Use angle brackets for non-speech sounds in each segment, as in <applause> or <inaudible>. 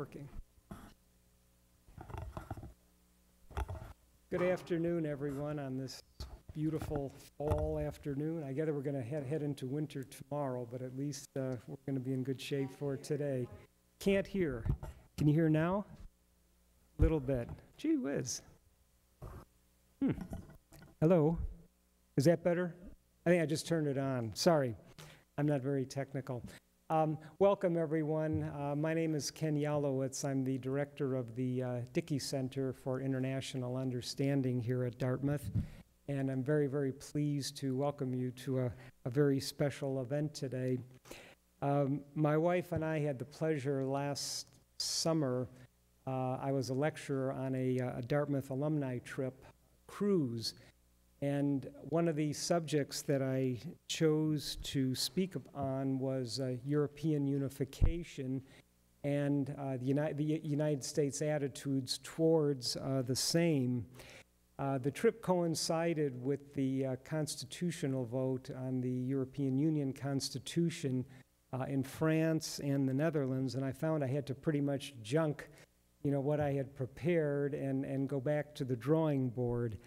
Working. Good afternoon, everyone, on this beautiful fall afternoon. I gather we're going to head, head into winter tomorrow, but at least uh, we're going to be in good shape for today. Can't hear. Can you hear now? A little bit. Gee whiz. Hmm. Hello? Is that better? I think I just turned it on. Sorry, I'm not very technical. Um, welcome, everyone. Uh, my name is Ken Yalowitz. I'm the director of the uh, Dickey Center for International Understanding here at Dartmouth. And I'm very, very pleased to welcome you to a, a very special event today. Um, my wife and I had the pleasure last summer. Uh, I was a lecturer on a, a Dartmouth alumni trip cruise and one of the subjects that I chose to speak on was uh, European unification and uh, the, United, the, United States attitudes towards uh, the same. Uh, the trip coincided with the uh, constitutional vote on the European Union Constitution uh, in France and the Netherlands, and I found I had to pretty much junk, you know, what I had prepared and, and go back to the drawing board.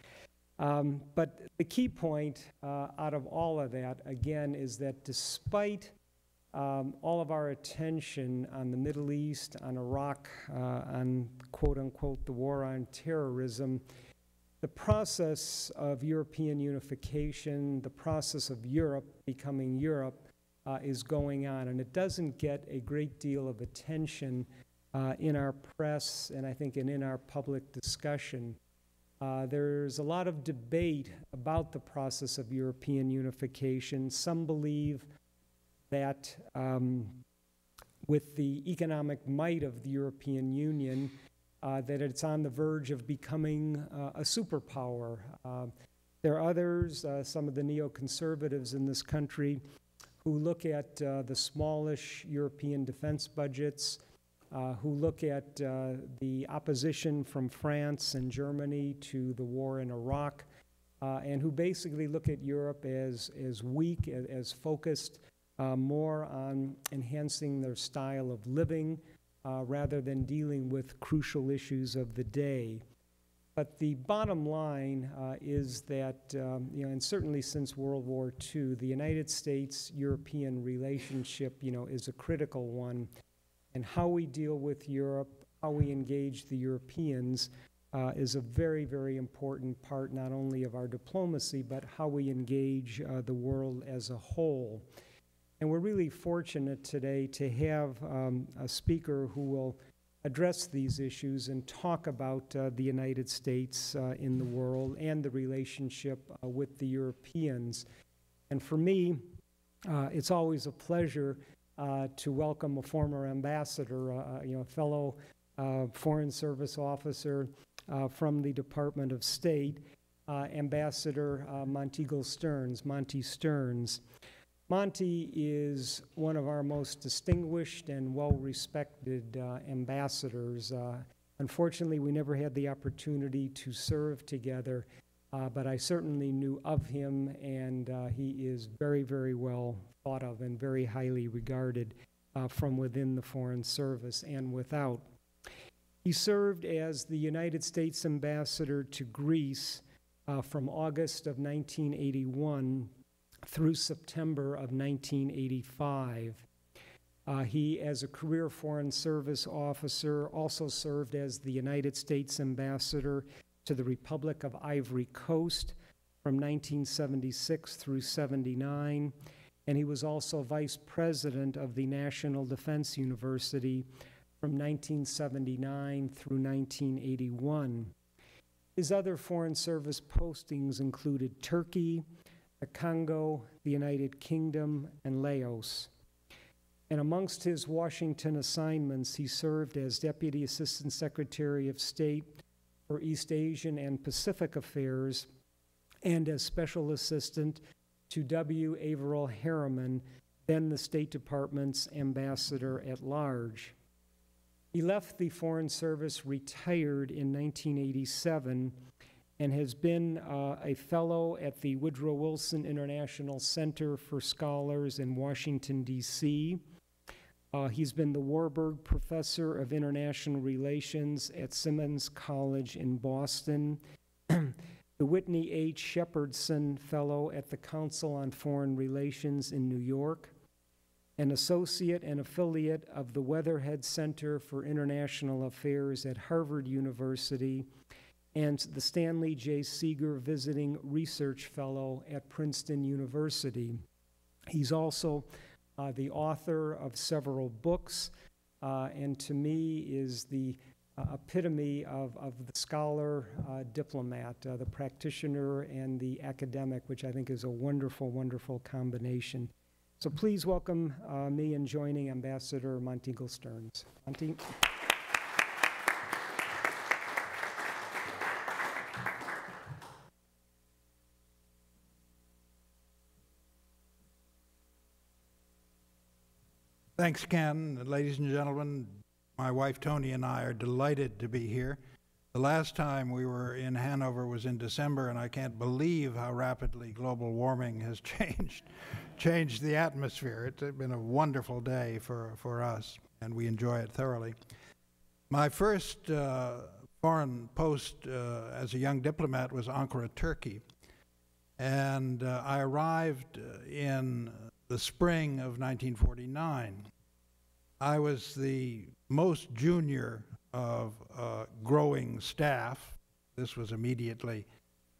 Um, but the key point uh, out of all of that, again, is that despite um, all of our attention on the Middle East, on Iraq, uh, on quote unquote the war on terrorism, the process of European unification, the process of Europe becoming Europe, uh, is going on. And it doesn't get a great deal of attention uh, in our press and I think and in our public discussion. Uh, there's a lot of debate about the process of European unification. Some believe that um, with the economic might of the European Union, uh, that it's on the verge of becoming uh, a superpower. Uh, there are others, uh, some of the neoconservatives in this country, who look at uh, the smallish European defense budgets uh, who look at uh, the opposition from France and Germany to the war in Iraq, uh, and who basically look at Europe as, as weak, as, as focused uh, more on enhancing their style of living uh, rather than dealing with crucial issues of the day. But the bottom line uh, is that, um, you know, and certainly since World War II, the United States-European relationship, you know, is a critical one and how we deal with Europe, how we engage the Europeans, uh, is a very, very important part not only of our diplomacy, but how we engage uh, the world as a whole. And we're really fortunate today to have um, a speaker who will address these issues and talk about uh, the United States uh, in the world and the relationship uh, with the Europeans. And for me, uh, it's always a pleasure uh, to welcome a former ambassador, uh, uh you know, a fellow uh, Foreign Service officer from the Department of State, Ambassador Monteagle Stearns, Monty Stearns. Monty is one of our most distinguished and well-respected ambassadors. unfortunately, we never had the opportunity to serve together, uh, but I certainly knew of him, and uh, he is very, very well thought of and very highly regarded uh, from within the Foreign Service and without. He served as the United States ambassador to Greece uh, from August of 1981 through September of 1985. Uh, he, as a career Foreign Service officer, also served as the United States ambassador to the Republic of Ivory Coast from 1976 through 79 and he was also vice president of the National Defense University from 1979 through 1981. His other Foreign Service postings included Turkey, the Congo, the United Kingdom, and Laos. And amongst his Washington assignments, he served as Deputy Assistant Secretary of State for East Asian and Pacific Affairs and as Special Assistant to W. Averell Harriman, then the State Department's ambassador at large. He left the Foreign Service retired in 1987 and has been uh, a fellow at the Woodrow Wilson International Center for Scholars in Washington, D.C., Uh, he's been the Warburg Professor of International Relations at Simmons College in Boston, <clears throat> the Whitney H. Shepardson Fellow at the Council on Foreign Relations in New York, an associate and affiliate of the Weatherhead Center for International Affairs at Harvard University, and the Stanley J. Seeger Visiting Research Fellow at Princeton University. He's also uh, the author of several books, uh, and to me is the epitome of, of the scholar uh, diplomat, uh, the practitioner and the academic, which I think is a wonderful, wonderful combination. So please welcome uh, me in joining Ambassador Monteagle Stearns. Monty. Thanks, Ken. Ladies and gentlemen, my wife Tony and I are delighted to be here. The last time we were in Hanover was in December, and I can't believe how rapidly global warming has <laughs> changed, changed the atmosphere. It's been a wonderful day for, for us, and we enjoy it thoroughly. My first uh, foreign post uh, as a young diplomat was Ankara, Turkey. And uh, I arrived uh, in the spring of 1949. I was the most junior of uh, growing staff. This was immediately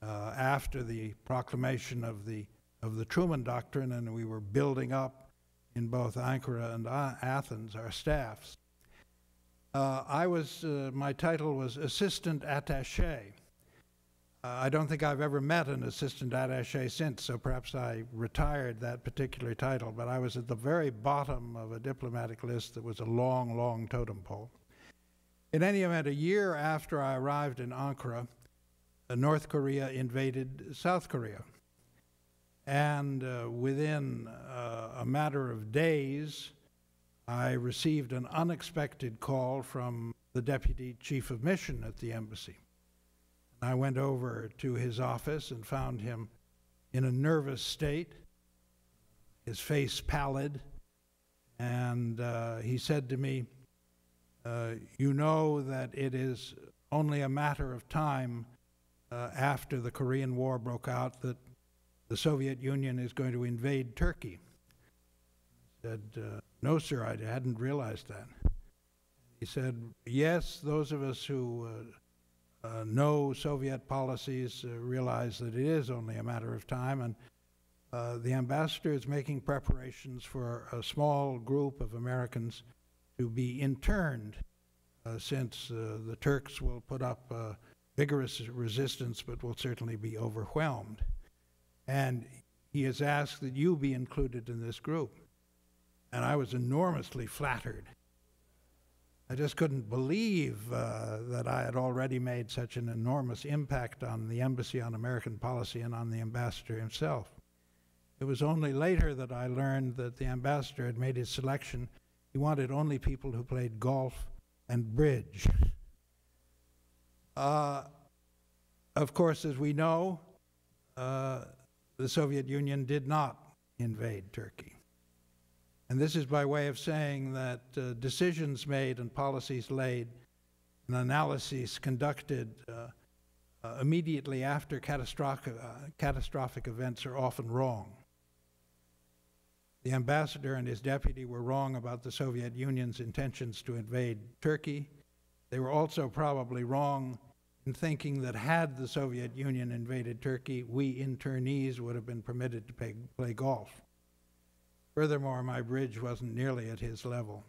uh, after the proclamation of the of the Truman Doctrine, and we were building up in both Ankara and Athens our staffs. Uh, I was uh, my title was assistant attaché. I don't think I've ever met an assistant attaché since, so perhaps I retired that particular title, but I was at the very bottom of a diplomatic list that was a long, long totem pole. In any event, a year after I arrived in Ankara, uh, North Korea invaded South Korea. And uh, within uh, a matter of days, I received an unexpected call from the deputy chief of mission at the embassy. I went over to his office and found him in a nervous state, his face pallid, and uh, he said to me, uh, You know that it is only a matter of time uh, after the Korean War broke out that the Soviet Union is going to invade Turkey. I said, uh, No, sir, I hadn't realized that. He said, Yes, those of us who uh, know Soviet policies uh, realize that it is only a matter of time, and uh, the ambassador is making preparations for a small group of Americans to be interned, uh, since uh, the Turks will put up vigorous resistance, but will certainly be overwhelmed. And he has asked that you be included in this group. And I was enormously flattered I just couldn't believe uh, that I had already made such an enormous impact on the embassy, on American policy, and on the ambassador himself. It was only later that I learned that the ambassador had made his selection. He wanted only people who played golf and bridge. Uh, of course, as we know, uh, the Soviet Union did not invade Turkey. And this is by way of saying that uh, decisions made and policies laid and analyses conducted uh, uh, immediately after catastrophic, uh, catastrophic events are often wrong. The ambassador and his deputy were wrong about the Soviet Union's intentions to invade Turkey. They were also probably wrong in thinking that had the Soviet Union invaded Turkey, we internees would have been permitted to pay, play golf. Furthermore, my bridge wasn't nearly at his level.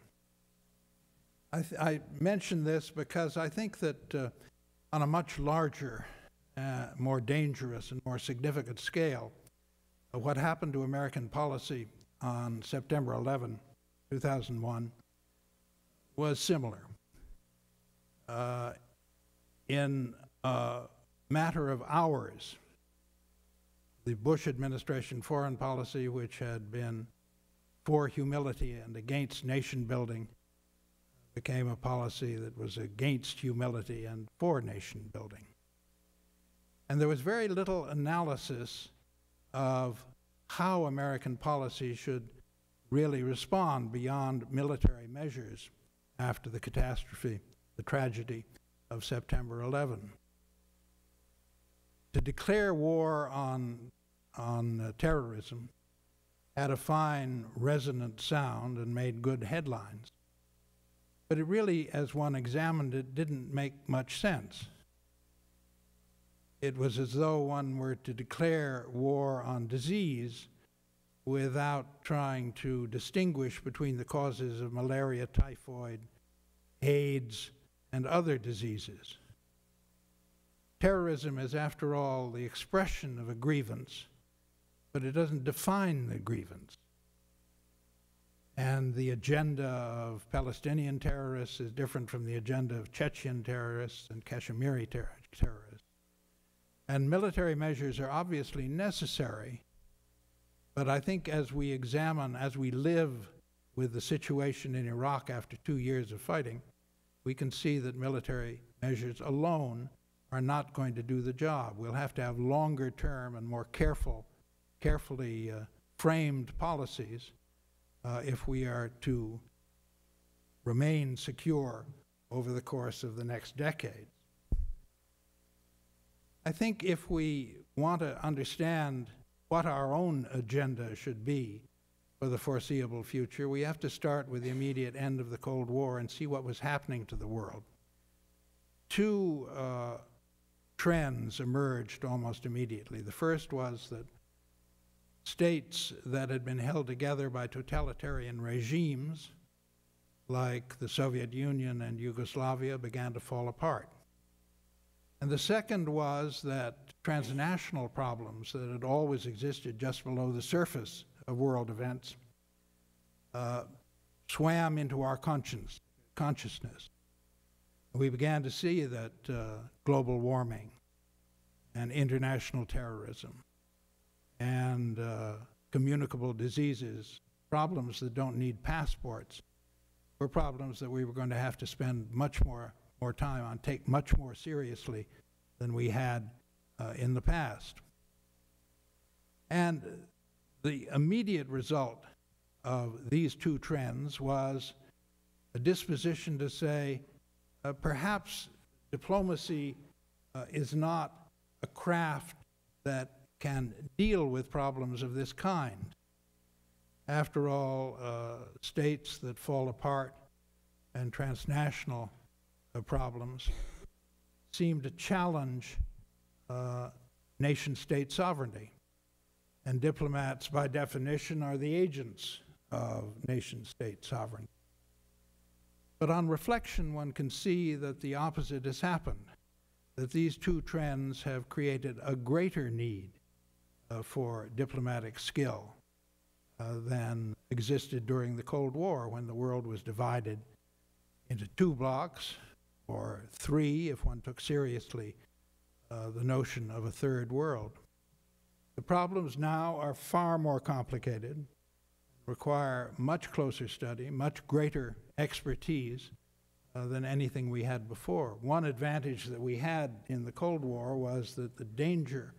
I, I mention this because I think that uh, on a much larger, uh, more dangerous, and more significant scale, uh, what happened to American policy on September 11, 2001, was similar. Uh, in a matter of hours, the Bush administration foreign policy, which had been for humility and against nation building became a policy that was against humility and for nation building. And there was very little analysis of how American policy should really respond beyond military measures after the catastrophe, the tragedy of September 11. To declare war on, on uh, terrorism had a fine resonant sound and made good headlines. But it really, as one examined it, didn't make much sense. It was as though one were to declare war on disease without trying to distinguish between the causes of malaria, typhoid, AIDS, and other diseases. Terrorism is, after all, the expression of a grievance, but it doesn't define the grievance. And the agenda of Palestinian terrorists is different from the agenda of Chechen terrorists and Kashmiri ter terrorists. And military measures are obviously necessary, but I think as we examine, as we live with the situation in Iraq after two years of fighting, we can see that military measures alone are not going to do the job. We'll have to have longer term and more careful, carefully uh, framed policies uh, if we are to remain secure over the course of the next decade. I think if we want to understand what our own agenda should be for the foreseeable future, we have to start with the immediate end of the Cold War and see what was happening to the world. Two uh, trends emerged almost immediately. The first was that states that had been held together by totalitarian regimes, like the Soviet Union and Yugoslavia, began to fall apart. And the second was that transnational problems that had always existed just below the surface of world events uh, swam into our conscience, consciousness. We began to see that uh, global warming and international terrorism and uh, communicable diseases, problems that don't need passports, were problems that we were going to have to spend much more, more time on, take much more seriously than we had uh, in the past. And the immediate result of these two trends was a disposition to say uh, perhaps diplomacy uh, is not a craft that can deal with problems of this kind. After all, uh, states that fall apart and transnational uh, problems seem to challenge uh, nation state sovereignty. And diplomats, by definition, are the agents of nation state sovereignty. But on reflection, one can see that the opposite has happened, that these two trends have created a greater need uh, for diplomatic skill uh, than existed during the Cold War when the world was divided into two blocs, or three if one took seriously uh, the notion of a third world. The problems now are far more complicated, require much closer study, much greater expertise uh, than anything we had before. One advantage that we had in the Cold War was that the danger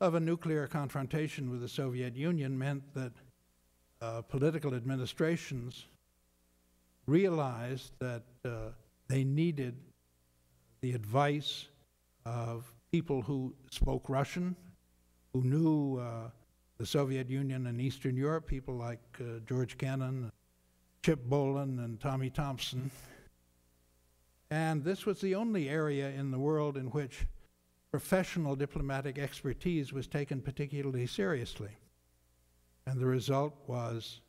of a nuclear confrontation with the Soviet Union meant that uh, political administrations realized that uh, they needed the advice of people who spoke Russian, who knew uh, the Soviet Union and Eastern Europe, people like uh, George Kennan, Chip Bohlen, and Tommy Thompson. And this was the only area in the world in which professional diplomatic expertise was taken particularly seriously. And the result was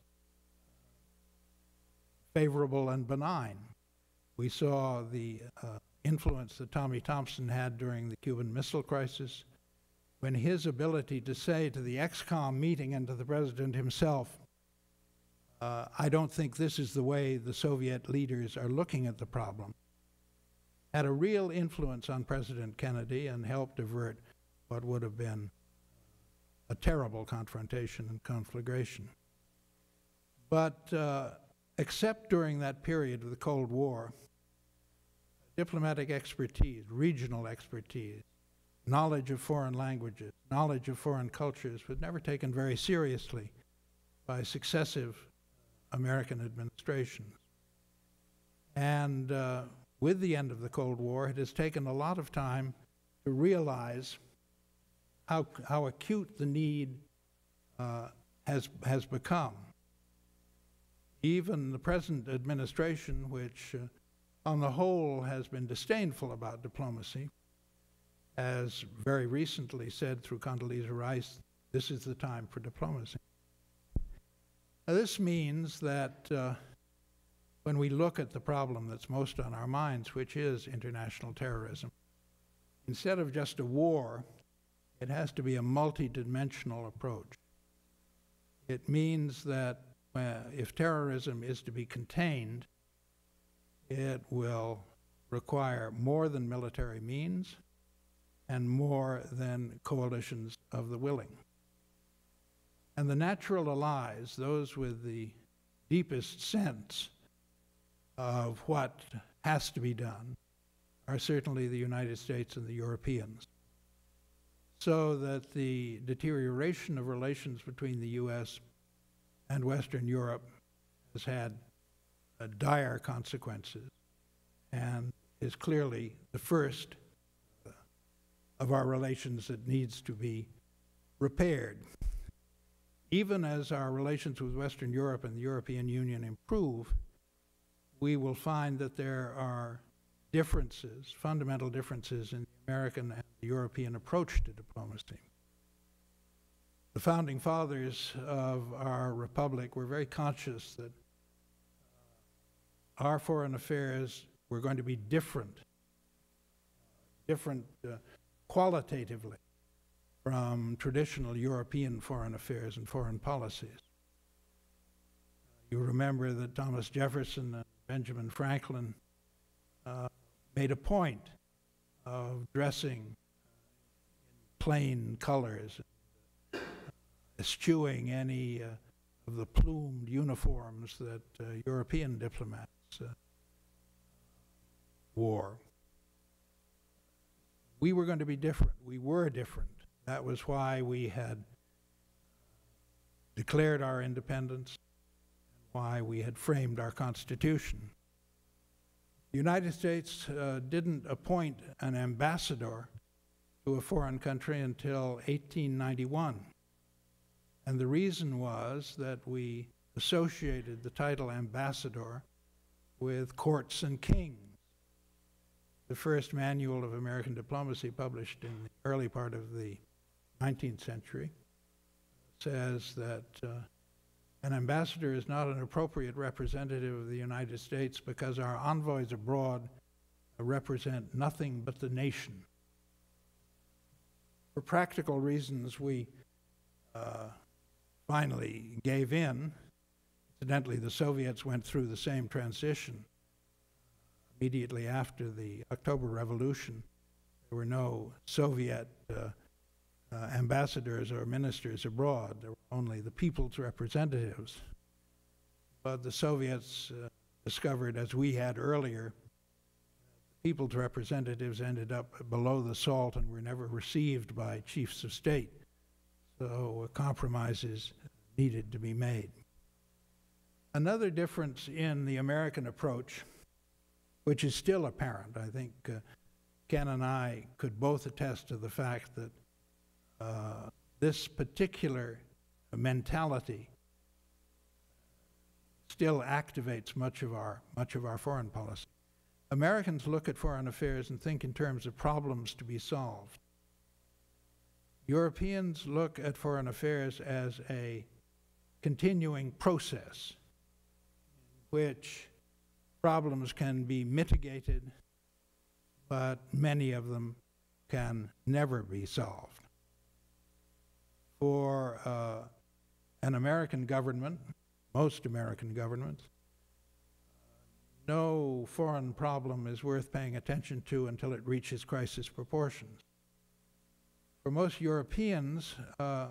favorable and benign. We saw the uh, influence that Tommy Thompson had during the Cuban Missile Crisis, when his ability to say to the ExComm meeting and to the president himself, uh, I don't think this is the way the Soviet leaders are looking at the problem had a real influence on President Kennedy and helped avert what would have been a terrible confrontation and conflagration. But uh, except during that period of the Cold War, diplomatic expertise, regional expertise, knowledge of foreign languages, knowledge of foreign cultures was never taken very seriously by successive American administrations. And uh, with the end of the Cold War, it has taken a lot of time to realize how, how acute the need uh, has, has become. Even the present administration, which uh, on the whole has been disdainful about diplomacy, has very recently said through Condoleezza Rice, this is the time for diplomacy. Now, this means that uh, when we look at the problem that's most on our minds, which is international terrorism, instead of just a war, it has to be a multidimensional approach. It means that uh, if terrorism is to be contained, it will require more than military means and more than coalitions of the willing. And the natural allies, those with the deepest sense of what has to be done, are certainly the United States and the Europeans. So that the deterioration of relations between the U.S. and Western Europe has had uh, dire consequences and is clearly the first uh, of our relations that needs to be repaired. Even as our relations with Western Europe and the European Union improve, we will find that there are differences, fundamental differences in the American and the European approach to diplomacy. The founding fathers of our republic were very conscious that our foreign affairs were going to be different, different uh, qualitatively from traditional European foreign affairs and foreign policies. You remember that Thomas Jefferson Benjamin Franklin uh, made a point of dressing in plain colors, uh, eschewing any uh, of the plumed uniforms that uh, European diplomats wore. We were going to be different. We were different. That was why we had declared our independence, why we had framed our Constitution. The United States uh, didn't appoint an ambassador to a foreign country until 1891. And the reason was that we associated the title ambassador with courts and kings. The first manual of American diplomacy, published in the early part of the 19th century, says that uh, an ambassador is not an appropriate representative of the United States because our envoys abroad represent nothing but the nation. For practical reasons, we uh, finally gave in. Incidentally, the Soviets went through the same transition immediately after the October Revolution. There were no Soviet uh, uh, ambassadors or ministers abroad. Were only the people's representatives. But the Soviets uh, discovered, as we had earlier, people's representatives ended up below the salt and were never received by chiefs of state. So uh, compromises needed to be made. Another difference in the American approach, which is still apparent, I think uh, Ken and I could both attest to the fact that uh, this particular mentality still activates much of our much of our foreign policy. Americans look at foreign affairs and think in terms of problems to be solved. Europeans look at foreign affairs as a continuing process which problems can be mitigated, but many of them can never be solved for uh, an American government, most American governments, no foreign problem is worth paying attention to until it reaches crisis proportions. For most Europeans, uh,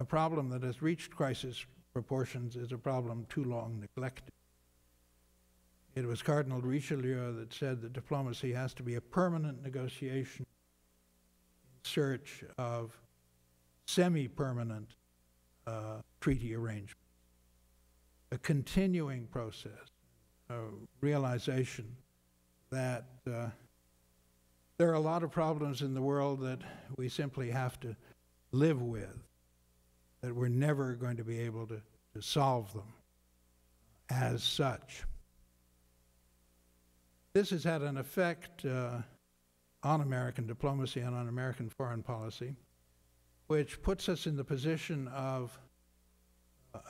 a problem that has reached crisis proportions is a problem too long neglected. It was Cardinal Richelieu that said that diplomacy has to be a permanent negotiation in search of semi-permanent uh, treaty arrangement. a continuing process, a realization that uh, there are a lot of problems in the world that we simply have to live with, that we're never going to be able to, to solve them as such. This has had an effect uh, on American diplomacy and on American foreign policy, which puts us in the position of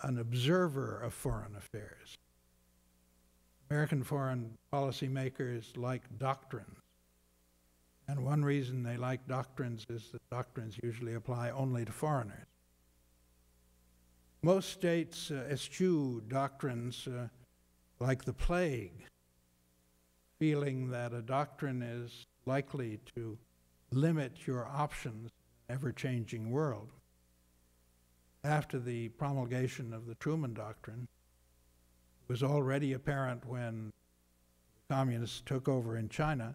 an observer of foreign affairs. American foreign policy makers like doctrines. And one reason they like doctrines is that doctrines usually apply only to foreigners. Most states uh, eschew doctrines uh, like the plague, feeling that a doctrine is likely to limit your options ever changing world. After the promulgation of the Truman Doctrine, it was already apparent when communists took over in China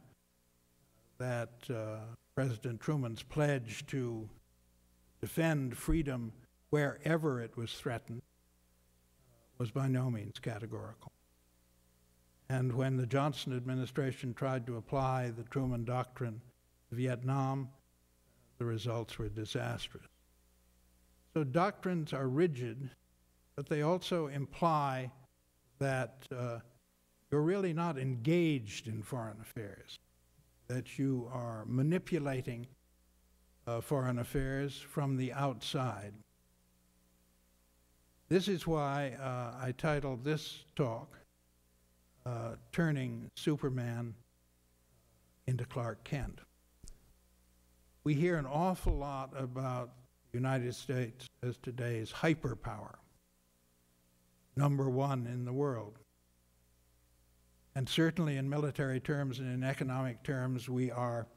that uh, President Truman's pledge to defend freedom wherever it was threatened was by no means categorical. And when the Johnson administration tried to apply the Truman Doctrine to Vietnam, the results were disastrous. So doctrines are rigid, but they also imply that uh, you're really not engaged in foreign affairs, that you are manipulating uh, foreign affairs from the outside. This is why uh, I titled this talk, uh, Turning Superman into Clark Kent. We hear an awful lot about the United States as today's hyperpower, number one in the world. And certainly in military terms and in economic terms, we are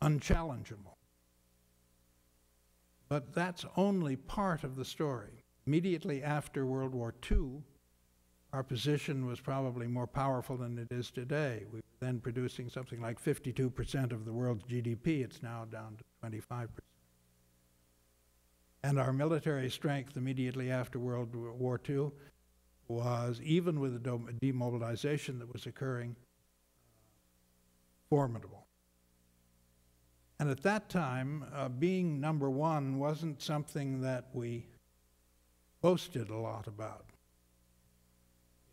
unchallengeable. But that's only part of the story. Immediately after World War II, our position was probably more powerful than it is today. We were then producing something like 52% of the world's GDP. It's now down to 25%. And our military strength immediately after World War II was, even with the demobilization that was occurring, formidable. And at that time, uh, being number one wasn't something that we boasted a lot about.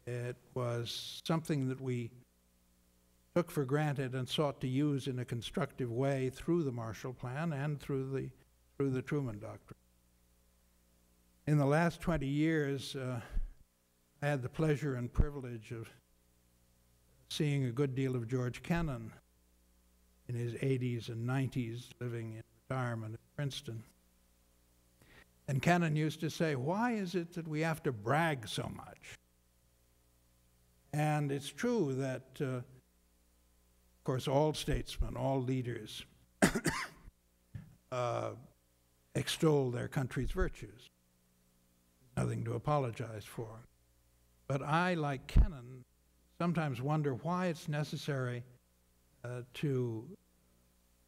It was something that we took for granted and sought to use in a constructive way through the Marshall Plan and through the, through the Truman Doctrine. In the last 20 years, uh, I had the pleasure and privilege of seeing a good deal of George Kennan in his 80s and 90s, living in retirement at Princeton. And Kennan used to say, Why is it that we have to brag so much? And it's true that, uh, of course, all statesmen, all leaders <coughs> uh, extol their country's virtues. Nothing to apologize for. But I, like Kennan, sometimes wonder why it's necessary uh, to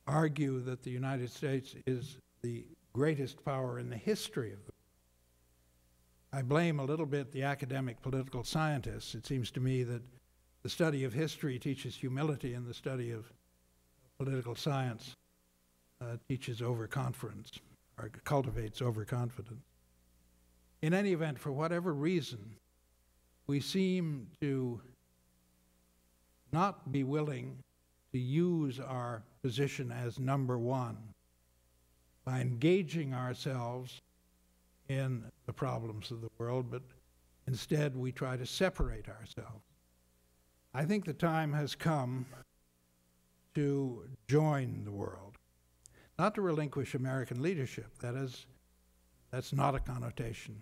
argue that the United States is the greatest power in the history of the I blame a little bit the academic political scientists. It seems to me that the study of history teaches humility, and the study of political science uh, teaches overconfidence or cultivates overconfidence. In any event, for whatever reason, we seem to not be willing to use our position as number one by engaging ourselves in the problems of the world, but instead we try to separate ourselves. I think the time has come to join the world, not to relinquish American leadership. That is, that's not a connotation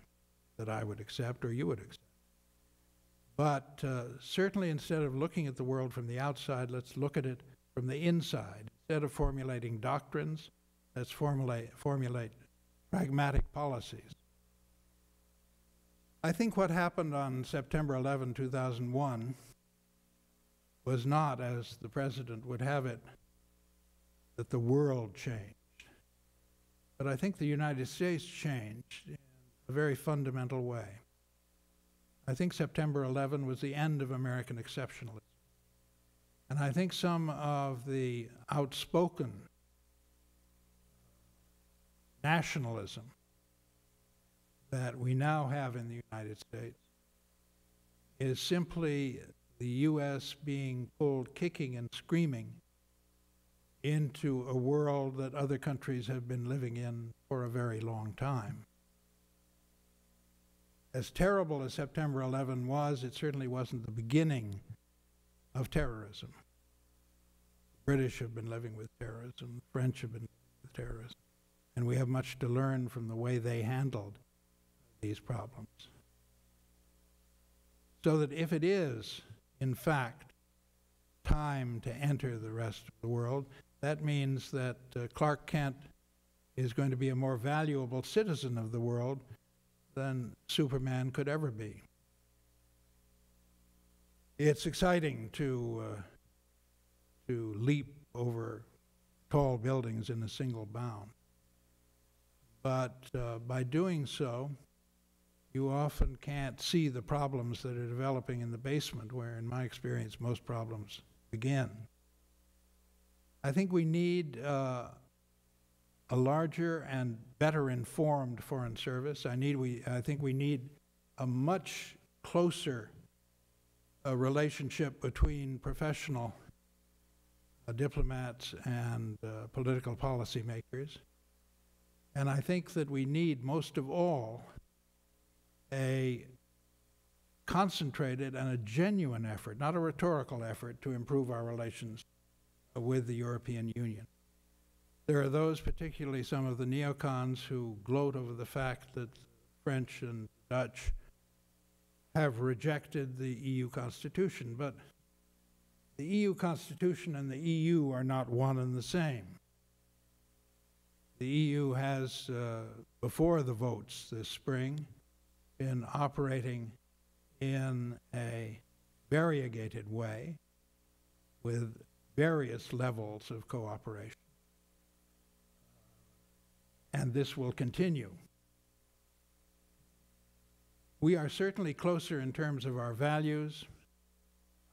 that I would accept or you would accept. But uh, certainly, instead of looking at the world from the outside, let's look at it from the inside. Instead of formulating doctrines, let's formulate, formulate pragmatic policies. I think what happened on September 11, 2001, was not, as the president would have it, that the world changed. But I think the United States changed in a very fundamental way. I think September 11 was the end of American exceptionalism. And I think some of the outspoken nationalism that we now have in the United States is simply the U.S. being pulled kicking and screaming into a world that other countries have been living in for a very long time. As terrible as September 11 was, it certainly wasn't the beginning of terrorism. The British have been living with terrorism, the French have been living with terrorism, and we have much to learn from the way they handled these problems. So that if it is, in fact, time to enter the rest of the world, that means that uh, Clark Kent is going to be a more valuable citizen of the world than Superman could ever be. It's exciting to, uh, to leap over tall buildings in a single bound. But uh, by doing so, you often can't see the problems that are developing in the basement, where, in my experience, most problems begin. I think we need uh, a larger and better informed foreign service. I need we I think we need a much closer uh, relationship between professional uh, diplomats and uh, political policymakers. And I think that we need most of all a concentrated and a genuine effort, not a rhetorical effort, to improve our relations with the European Union. There are those, particularly some of the neocons, who gloat over the fact that French and Dutch have rejected the EU Constitution, but the EU Constitution and the EU are not one and the same. The EU has, uh, before the votes this spring, been operating in a variegated way with various levels of cooperation. And this will continue. We are certainly closer in terms of our values,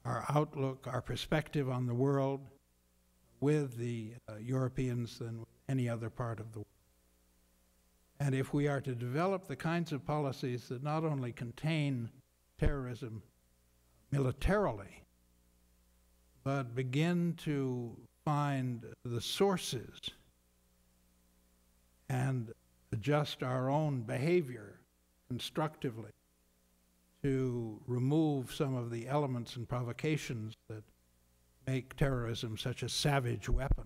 our outlook, our perspective on the world with the uh, Europeans than any other part of the world. And if we are to develop the kinds of policies that not only contain terrorism militarily, but begin to find the sources and adjust our own behavior constructively to remove some of the elements and provocations that make terrorism such a savage weapon,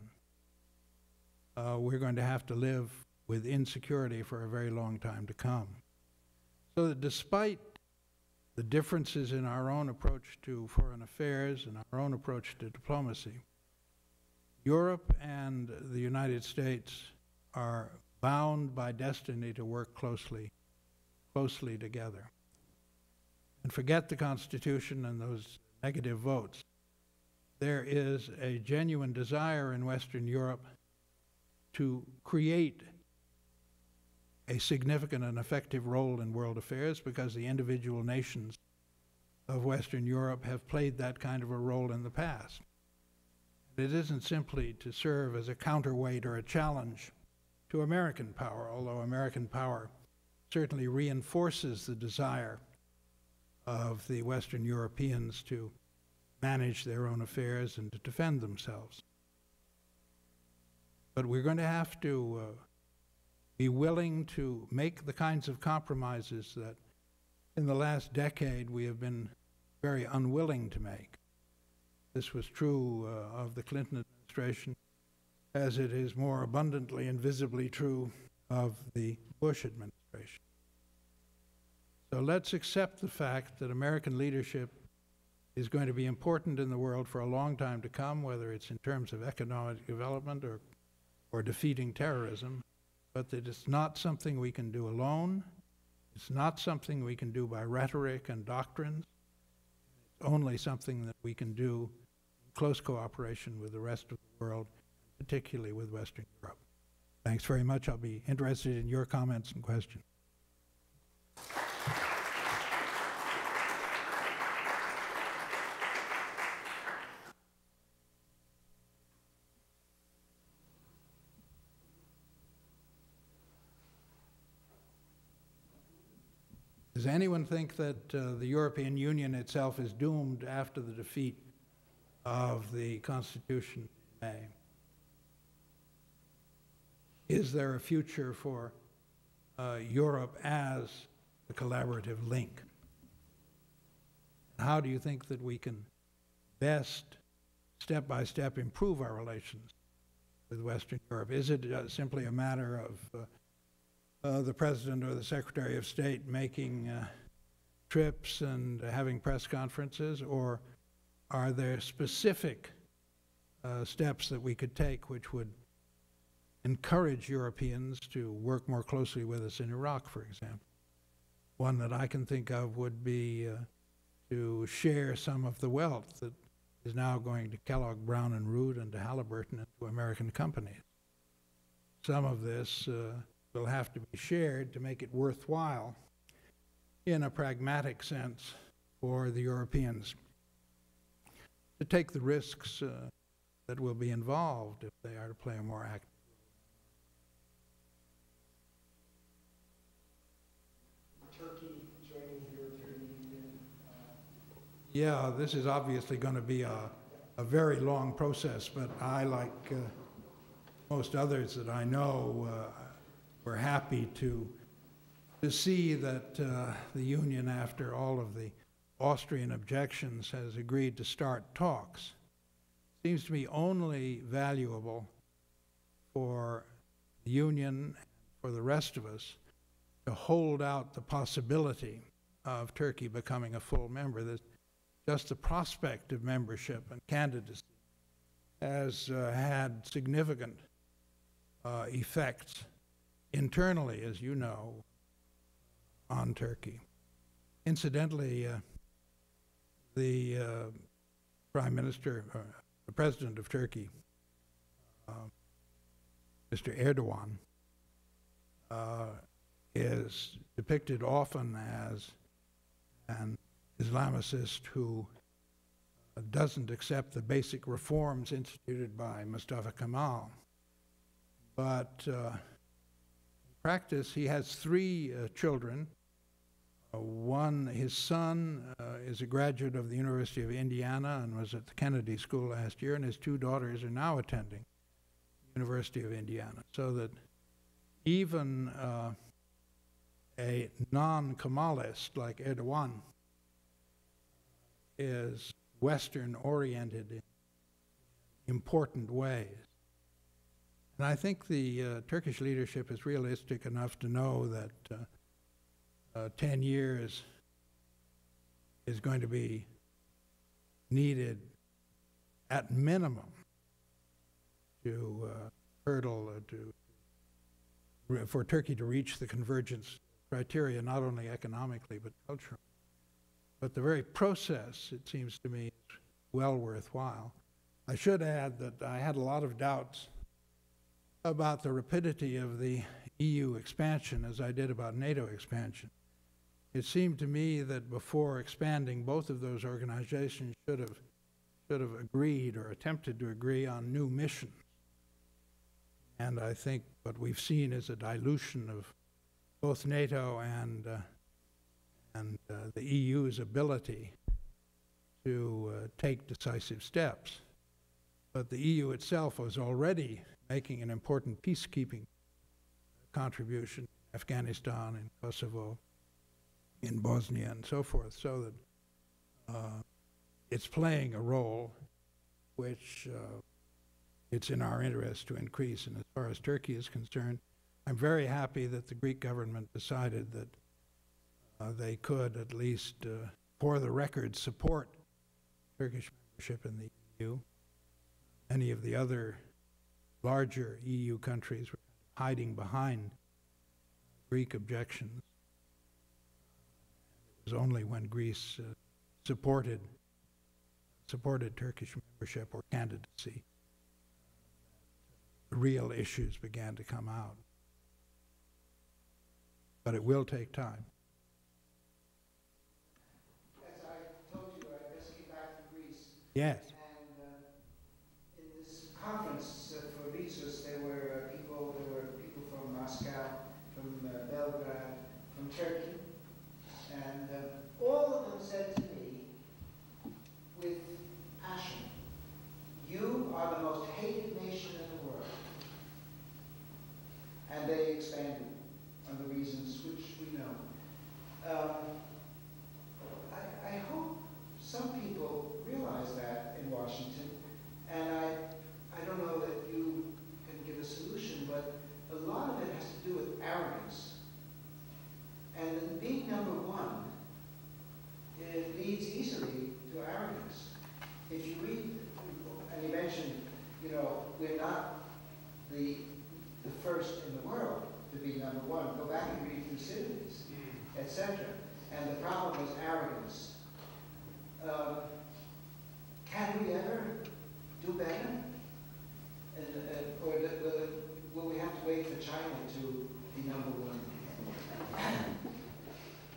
uh, we're going to have to live with insecurity for a very long time to come. So that despite the differences in our own approach to foreign affairs and our own approach to diplomacy, Europe and the United States are bound by destiny to work closely, closely together. And forget the Constitution and those negative votes. There is a genuine desire in Western Europe to create a significant and effective role in world affairs because the individual nations of Western Europe have played that kind of a role in the past. It isn't simply to serve as a counterweight or a challenge to American power, although American power certainly reinforces the desire of the Western Europeans to manage their own affairs and to defend themselves. But we're going to have to uh, be willing to make the kinds of compromises that in the last decade we have been very unwilling to make. This was true uh, of the Clinton administration, as it is more abundantly and visibly true of the Bush administration. So let's accept the fact that American leadership is going to be important in the world for a long time to come, whether it's in terms of economic development or, or defeating terrorism but that it's not something we can do alone. It's not something we can do by rhetoric and doctrines. It's only something that we can do in close cooperation with the rest of the world, particularly with Western Europe. Thanks very much. I'll be interested in your comments and questions. Anyone think that uh, the European Union itself is doomed after the defeat of the Constitution May? Is there a future for uh, Europe as the collaborative link? How do you think that we can best, step by step, improve our relations with Western Europe? Is it uh, simply a matter of uh, the President or the Secretary of State making uh, trips and having press conferences, or are there specific uh, steps that we could take which would encourage Europeans to work more closely with us in Iraq, for example? One that I can think of would be uh, to share some of the wealth that is now going to Kellogg, Brown and Root, and to Halliburton and to American companies. Some of this uh, will have to be shared to make it worthwhile in a pragmatic sense for the Europeans to take the risks uh, that will be involved if they are to play a more active Turkey joining the European Union. Yeah, this is obviously going to be a, a very long process, but I, like uh, most others that I know, uh, were happy to, to see that uh, the Union, after all of the Austrian objections, has agreed to start talks. Seems to me only valuable for the Union, for the rest of us, to hold out the possibility of Turkey becoming a full member. That just the prospect of membership and candidacy has uh, had significant uh, effects internally, as you know, on Turkey. Incidentally, uh, the uh, Prime Minister, uh, the President of Turkey, Mr. Erdogan, uh, is depicted often as an Islamicist who uh, doesn't accept the basic reforms instituted by Mustafa Kemal. But uh, practice, he has three uh, children. Uh, one, his son uh, is a graduate of the University of Indiana and was at the Kennedy School last year, and his two daughters are now attending the University of Indiana. So that even uh, a non-Kemalist like Erdogan is Western oriented in important ways. And I think the uh, Turkish leadership is realistic enough to know that uh, uh, 10 years is going to be needed at minimum to uh, hurdle, to for Turkey to reach the convergence criteria, not only economically but culturally. But the very process, it seems to me, is well worthwhile. I should add that I had a lot of doubts about the rapidity of the EU expansion as I did about NATO expansion. It seemed to me that before expanding, both of those organizations should have, should have agreed or attempted to agree on new missions. And I think what we've seen is a dilution of both NATO and, uh, and uh, the EU's ability to uh, take decisive steps. But the EU itself was already making an important peacekeeping contribution in Afghanistan, in Kosovo, in Bosnia, and so forth, so that uh, it's playing a role which uh, it's in our interest to increase. And as far as Turkey is concerned, I'm very happy that the Greek government decided that uh, they could at least, uh, for the record, support Turkish membership in the EU. Many of the other larger EU countries were hiding behind Greek objections. It was only when Greece uh, supported supported Turkish membership or candidacy the real issues began to come out but it will take time. As I told you, I just came back from Greece, Yes. and uh, in this conference um, etc. And the problem is arrogance. Uh, can we ever do better? And, uh, or uh, will we have to wait for China to be number one?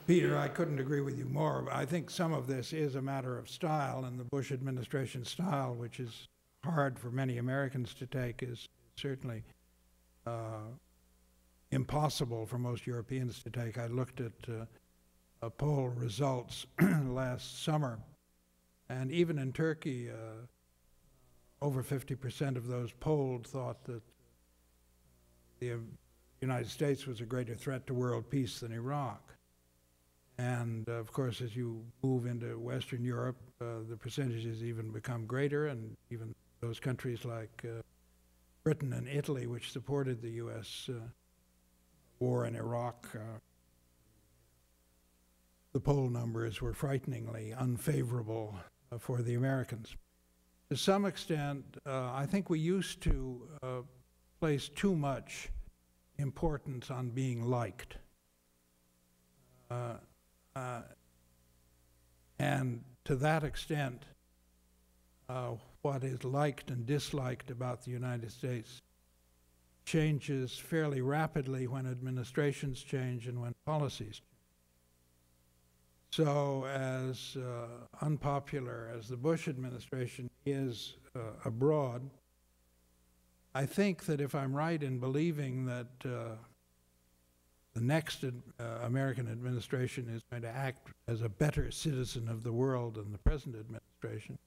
Peter, I couldn't agree with you more. I think some of this is a matter of style, and the Bush administration style, which is hard for many Americans to take, is certainly uh, impossible for most Europeans to take. I looked at uh, uh, poll results <clears throat> last summer, and even in Turkey, uh, over 50% of those polled thought that the United States was a greater threat to world peace than Iraq. And uh, of course, as you move into Western Europe, uh, the percentages even become greater, and even those countries like uh, Britain and Italy, which supported the U.S. Uh, war in Iraq, uh, the poll numbers were frighteningly unfavorable uh, for the Americans. To some extent, I think we used to place too much importance on being liked. Uh, uh, and to that extent, uh, what is liked and disliked about the United States changes fairly rapidly when administrations change and when policies change. So, as uh, unpopular as the Bush administration is uh, abroad, I think that if I'm right in believing that uh, the next uh, American administration is going to act as a better citizen of the world than the present administration,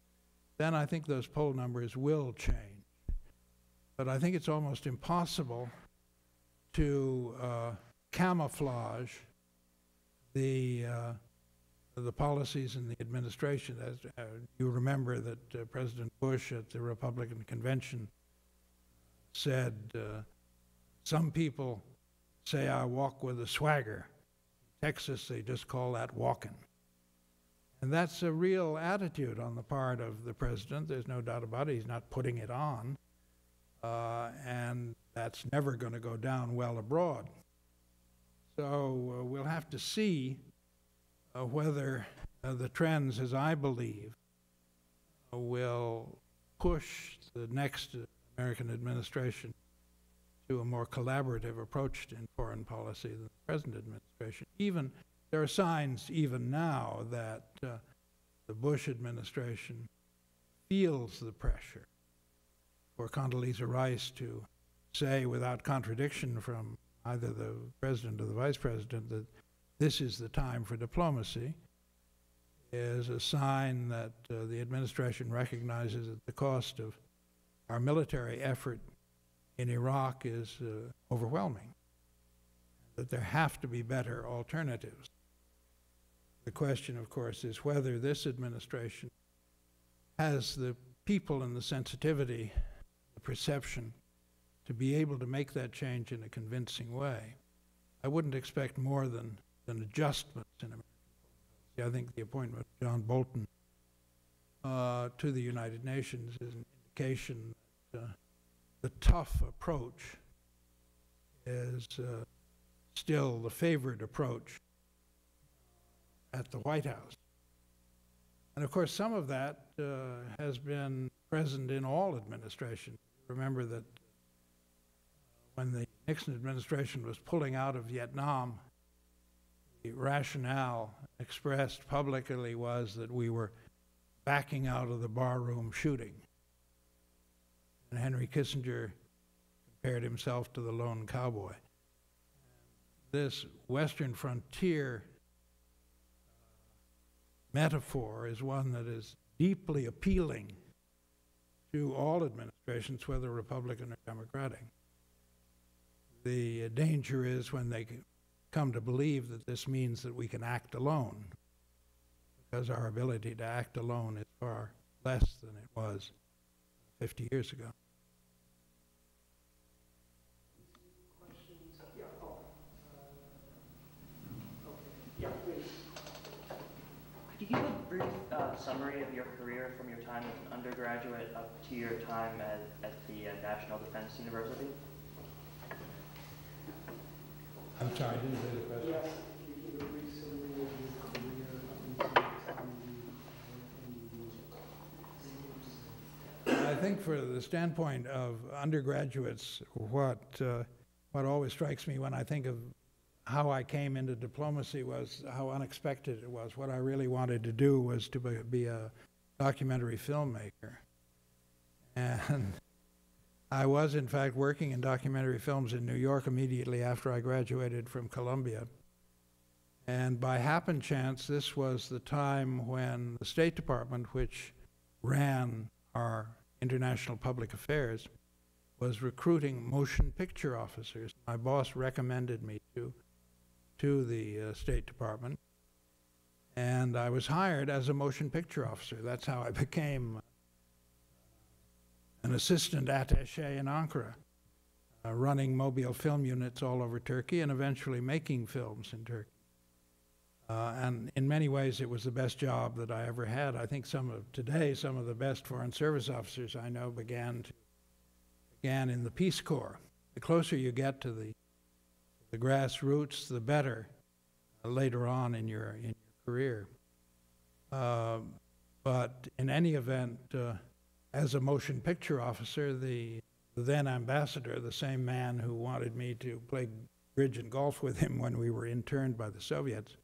then I think those poll numbers will change. But I think it's almost impossible to uh, camouflage the uh, the policies in the administration. As uh, you remember that uh, President Bush at the Republican convention said, uh, Some people say I walk with a swagger. Texas, they just call that walking. And that's a real attitude on the part of the president. There's no doubt about it. He's not putting it on. Uh, and that's never going to go down well abroad. So uh, we'll have to see uh, whether uh, the trends, as I believe, will push the next American administration to a more collaborative approach in foreign policy than the present administration. Even there are signs, even now, that uh, the Bush administration feels the pressure for Condoleezza Rice to say, without contradiction from either the president or the vice president, that this is the time for diplomacy, is a sign that uh, the administration recognizes that the cost of our military effort in Iraq is uh, overwhelming, that there have to be better alternatives. The question, of course, is whether this administration has the people and the sensitivity, perception, to be able to make that change in a convincing way. I wouldn't expect more than, than adjustments in American. I think the appointment of John Bolton uh, to the United Nations is an indication uh, the tough approach is uh, still the favored approach at the White House. And of course, some of that uh, has been present in all administrations. Remember that uh, when the Nixon administration was pulling out of Vietnam, the rationale expressed publicly was that we were backing out of the barroom shooting. And Henry Kissinger compared himself to the lone cowboy. This Western frontier uh, metaphor is one that is deeply appealing to all administrations, whether Republican or Democratic. The danger is when they come to believe that this means that we can act alone, because our ability to act alone is far less than it was 50 years ago. Could you give a brief uh, summary of your career from your time as an undergraduate up to your time at, at the uh, National Defense University? I'm sorry, I didn't hear the question. Yes, can you give a brief summary of your career up until the time you, you I think for the standpoint of undergraduates, what, uh, what always strikes me when I think of how I came into diplomacy was how unexpected it was. What I really wanted to do was to be, a documentary filmmaker. And I was, in fact, working in documentary films in New York immediately after I graduated from Columbia. And by happen chance, this was the time when the State Department, which ran our international public affairs, was recruiting motion picture officers. My boss recommended me to to the uh, State Department, and I was hired as a motion picture officer. That's how I <laughs> became an assistant attaché in Ankara, uh, running mobile film units all over Turkey and eventually making films in Turkey. Uh, and in many ways, it was the best job that I ever had. I think some of today, some of the best Foreign Service officers I know began to, began in the Peace Corps. The closer you get to the the grassroots, the better uh, later on in your in your career. Uh, but in any event, uh, as a motion picture officer, the, the then ambassador, the same man who wanted me to play bridge and golf with him when we were interned by the Soviets,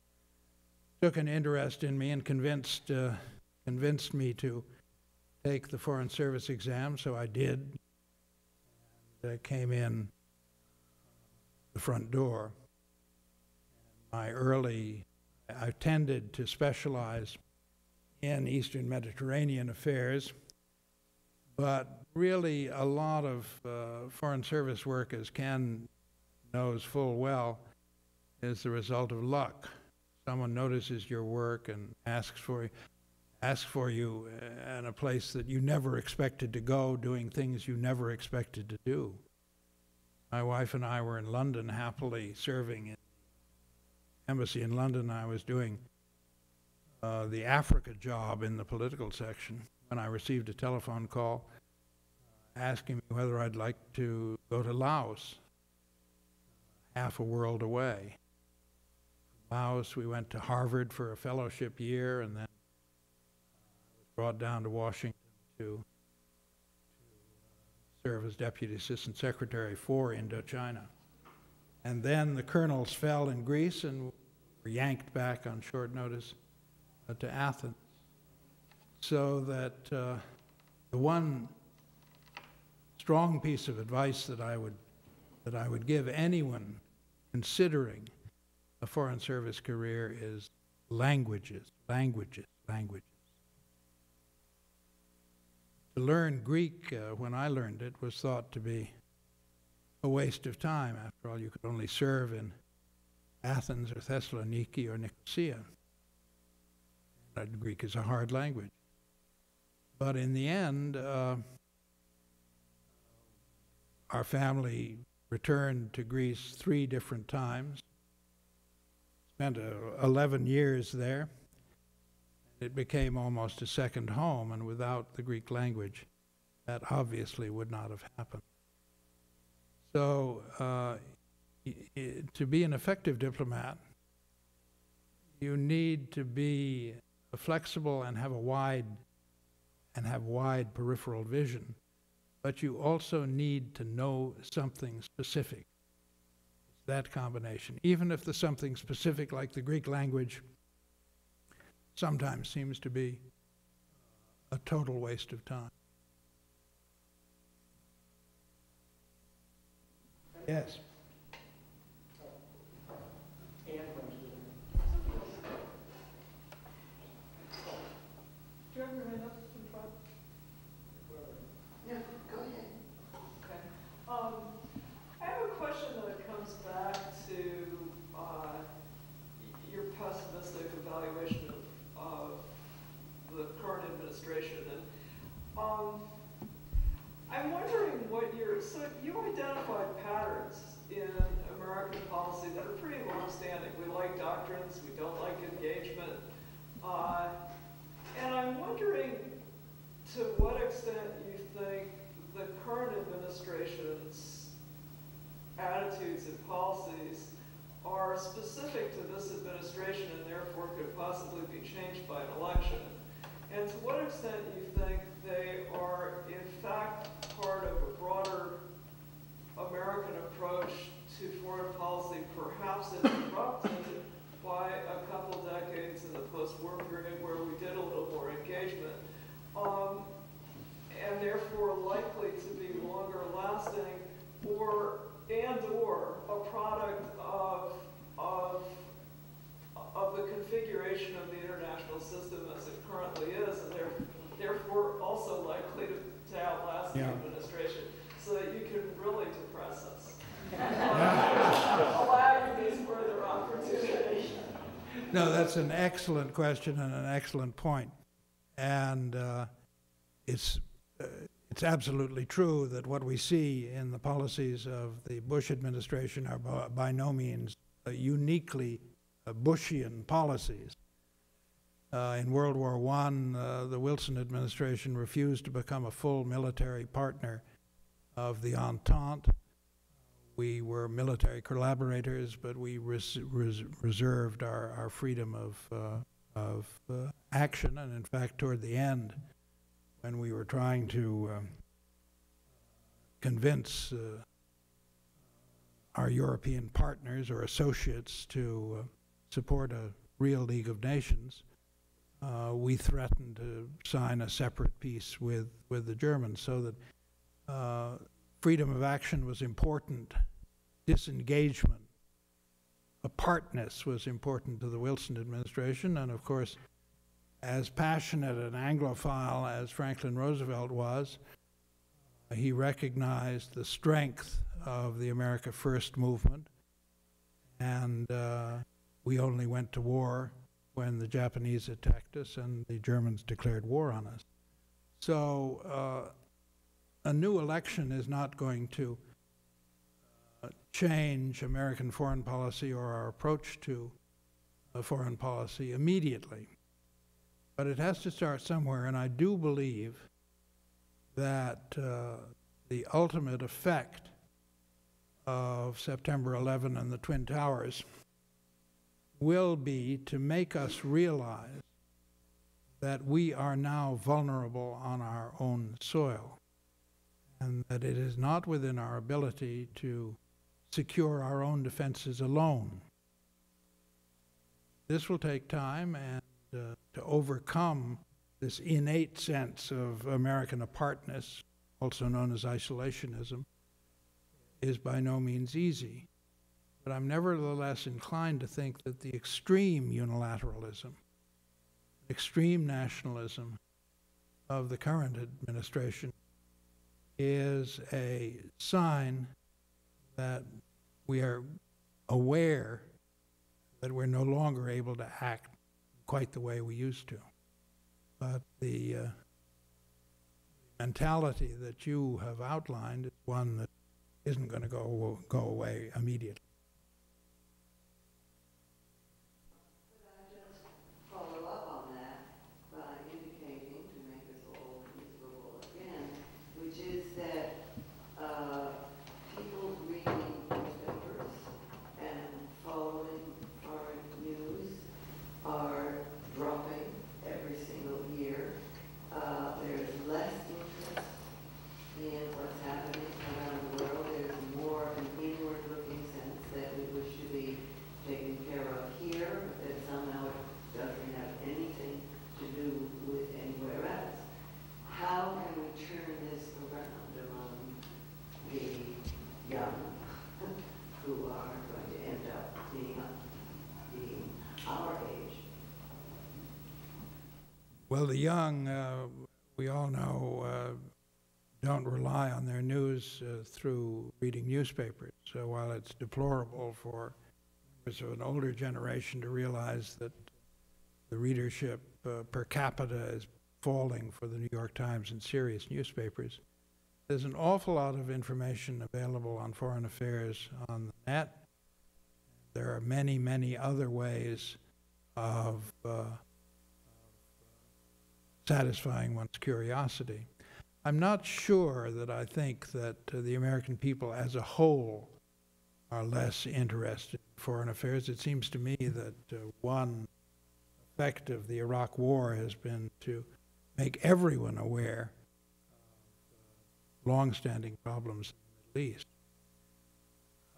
took an interest in me and convinced uh, convinced me to take the Foreign Service exam. So I did. And, uh, came in the front door. My early, I tended to specialize in Eastern Mediterranean affairs, but really a lot of uh, Foreign Service work, as Ken knows full well, is the result of luck. Someone notices your work and asks for asks for you in a place that you never expected to go, doing things you never expected to do. My wife and I were in London happily serving in embassy in London. I was doing uh, the Africa job in the political section when I received a telephone call uh, asking me whether I'd like to go to Laos, uh, half a world away. Laos, we went to Harvard for a fellowship year, and then uh, was brought down to Washington to serve as Deputy Assistant Secretary for Indochina. And then the colonels fell in Greece and were yanked back on short notice uh, to Athens. So that uh, the one strong piece of advice that I would that I would give anyone considering a foreign service career is languages, languages, languages. To learn Greek, uh, when I learned it, was thought to be a waste of time. After all, you could only serve in Athens or Thessaloniki or Nicosia. Greek is a hard language. But in the end, uh, our family returned to Greece three different times, spent uh, 11 years there it became almost a second home, and without the Greek language, that obviously would not have happened. So, uh, to be an effective diplomat, you need to be flexible and have a wide and have wide peripheral vision, but you also need to know something specific. It's that combination. Even if the something specific, like the Greek language, sometimes seems to be a total waste of time. Yes. Do you have your hand up in front? Yeah, go ahead. Okay. Um, I have a question that comes back to, uh, y- your pessimistic evaluation of, of the current administration. And, um, I'm wondering what your, so you identified patterns in American policy that are pretty longstanding. We like doctrines, we don't like engagement. Uh, and I'm wondering to what extent you think the current administration's attitudes and policies are specific to this administration and therefore could possibly be changed by an election? And to what extent you think they are in fact part of a broader American approach to foreign policy perhaps interrupted by a couple decades in the post-war period where we did a little more engagement, um, and therefore likely to be longer lasting, or and/or a product of of of the configuration of the international system as it currently is, and there, therefore also likely to, to outlast the administration, so that you can really depress us. <laughs> Allow you these further opportunities. No, that's an excellent question and an excellent point. And uh, it's, it's absolutely true that what we see in the policies of the Bush administration are by, by no means uh, uniquely uh, Bushian policies. Uh, in World War I, uh, the Wilson administration refused to become a full military partner of the Entente. We were military collaborators, but we res- res- reserved our, our freedom of, uh, of uh, action. And in fact, toward the end, when we were trying to um, convince uh, our European partners or associates to uh, support a real League of Nations, uh, we threatened to sign a separate peace with, with the Germans so that uh, freedom of action was important, disengagement, apartness was important to the Wilson administration, and of course, as passionate an Anglophile as Franklin Roosevelt was, he recognized the strength of the America First movement, and uh, we only went to war when the Japanese attacked us and the Germans declared war on us. So, uh, a new election is not going to uh, change American foreign policy or our approach to uh, foreign policy immediately. But it has to start somewhere, and I do believe that uh, the ultimate effect of September 11 and the Twin Towers will be to make us realize that we are now vulnerable on our own soil and that it is not within our ability to secure our own defenses alone. This will take time and uh, to overcome this innate sense of American apartness, also known as isolationism, is by no means easy. But I'm nevertheless inclined to think that the extreme unilateralism, extreme nationalism of the current administration is a sign that we are aware that we're no longer able to act quite the way we used to. But the uh, mentality that you have outlined is one that isn't going to go, go away immediately. follow up on that by indicating, to make us all miserable again, which is that uh, people reading newspapers and following foreign news are dropping every single year. Uh, There's less interest in what's happening around the world. There's more an inward-looking sense that we wish to be taken care of here, but that somehow it doesn't have anything to do with anywhere else. How can we turn this around among the young who are going to end up being, being our age? Well, the young, uh, we all know, uh, don't rely on their news uh, through reading newspapers. So while it's deplorable for members of an older generation to realize that the readership uh, per capita is falling for the New York Times and serious newspapers, there's an awful lot of information available on foreign affairs on the net. There are many, many other ways of uh, satisfying one's curiosity. I'm not sure that I think that uh, the American people as a whole are less interested in foreign affairs. It seems to me that uh, one effect of the Iraq War has been to make everyone aware of longstanding problems in the Middle East.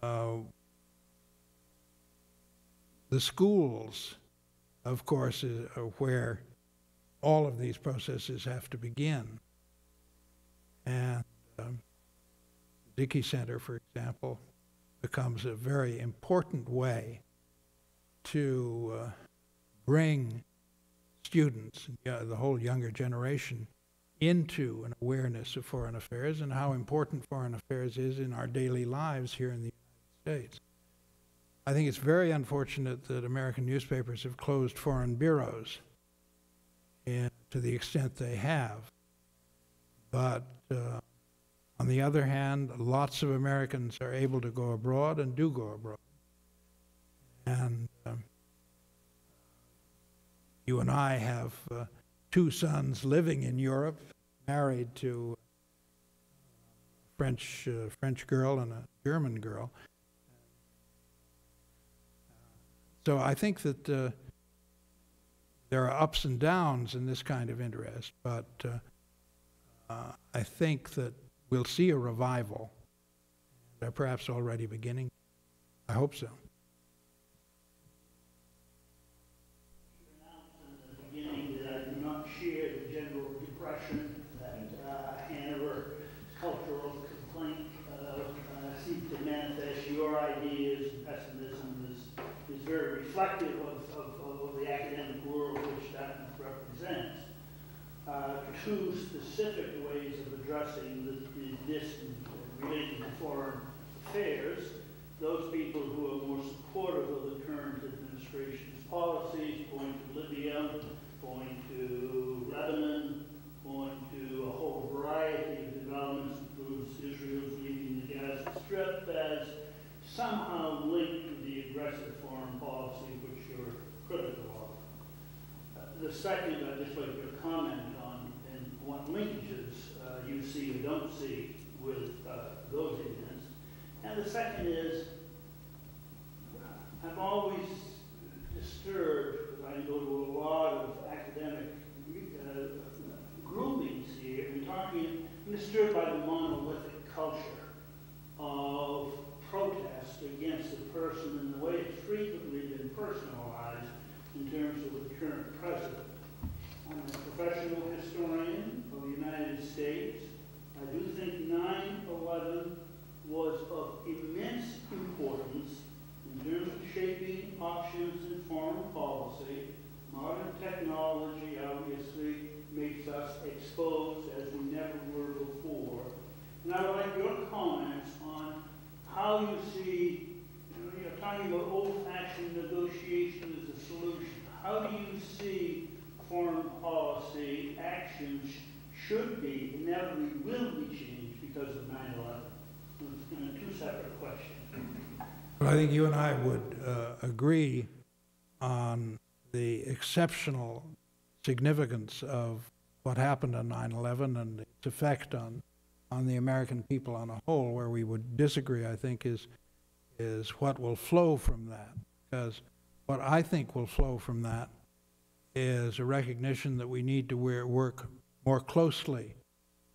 uh, the schools, of course, are where all of these processes have to begin. And um, Dickey Center, for example, becomes a very important way to uh, bring students, the whole younger generation, into an awareness of foreign affairs and how important foreign affairs is in our daily lives here in the United States. I think it's very unfortunate that American newspapers have closed foreign bureaus and to the extent they have. But uh, on the other hand, lots of Americans are able to go abroad and do go abroad. And um, you and I have uh, two sons living in Europe, married to a French uh, French girl and a German girl. So I think that uh, there are ups and downs in this kind of interest, but uh, uh, I think that we'll see a revival. They're perhaps already beginning. I hope so. announced in the beginning that I do not share the general depression that uh, Hanover cultural complaint uh, uh, seems to manifest. Your ideas and pessimism is, is very reflective of, of, of the academic world which that represents. Uh, two specific ways of addressing the, the, this relating to foreign affairs. Those people who are more supportive of the current administration's policies, point to Libya, point to Lebanon, point to a whole variety of developments, includes Israel's leaving the Gaza Strip as somehow linked to the aggressive foreign policy which you're critical of. Uh, The second, I'd just like your comment what linkages uh, you see and don't see with uh, those events. And the second is, I'm always disturbed, because I go to a lot of academic uh, groupings here, and talking, I'm disturbed by the monolithic culture of protest against the person and the way it's frequently been personalized in terms of the current president. I'm a professional historian of the United States. I do think 9/11 was of immense importance in terms of shaping options in foreign policy. Modern technology obviously makes us exposed as we never were before. And I would like your comments on how you see, you know, you're talking about old-fashioned negotiation as a solution. How do you see foreign policy actions should be, inevitably will be changed because of 9/11? It's a two separate questions. But I think you and I would uh, agree on the exceptional significance of what happened on 9/11 and its effect on on the American people on a whole. Where we would disagree, I think, is is what will flow from that. Because what I think will flow from that is a recognition that we need to work more closely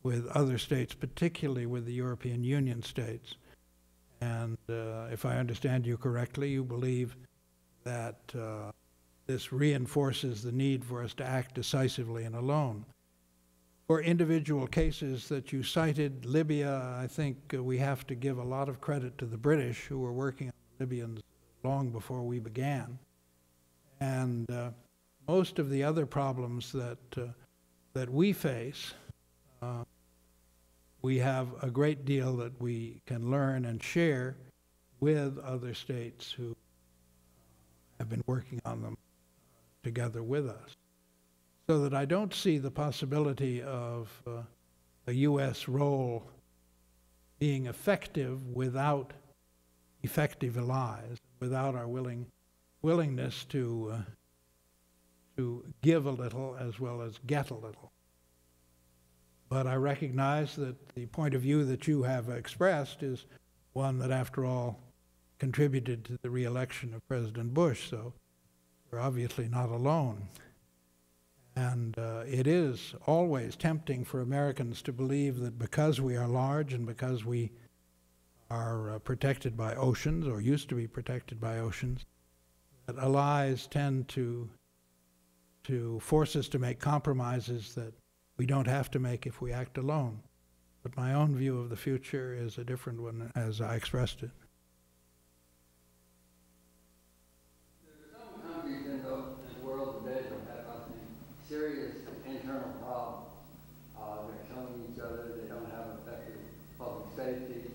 with other states, particularly with the European Union states. And uh, if I understand you correctly, you believe that uh, this reinforces the need for us to act decisively and alone. For individual cases that you cited, Libya, I think uh, we have to give a lot of credit to the British who were working on Libyans long before we began. And uh, most of the other problems that, uh, that we face, uh, we have a great deal that we can learn and share with other states who have been working on them together with us. So that I don't see the possibility of uh, a U.S. role being effective without effective allies, without our willing, willingness to, uh, to give a little as well as get a little. But I recognize that the point of view that you have expressed is one that, after all, contributed to the reelection of President Bush, so you're obviously not alone. And uh, it is always tempting for Americans to believe that because we are large and because we are uh, protected by oceans or used to be protected by oceans. That allies tend to to force us to make compromises that we don't have to make if we act alone. But my own view of the future is a different one as I expressed it. Some countries in the, in the world today that have, I think, serious internal problems. Uh, they're killing each other, they don't have effective public safety.